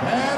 And